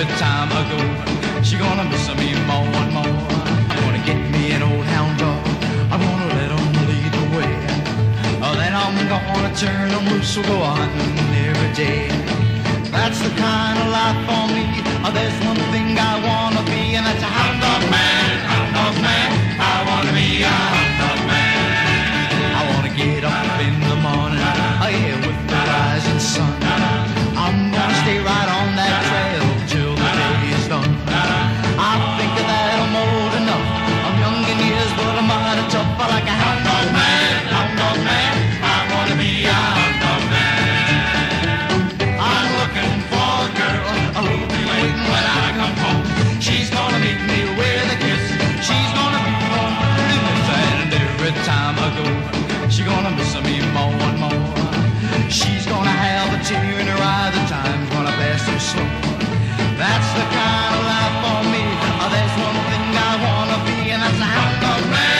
every time I go. She gonna miss me more and more. I'm gonna get me an old hound dog. I'm gonna let him lead the way. Oh, then I'm gonna turn him loose. We'll go on every day. That's the kind of life for me. Oh, there's one thing I wanna be, and that's a hound dog. time ago. she's gonna miss me more and more. She's gonna have a tear in her eye. The time's gonna pass so slow. That's the kind of life for me. There's one thing I wanna be, and that's a hound dog man.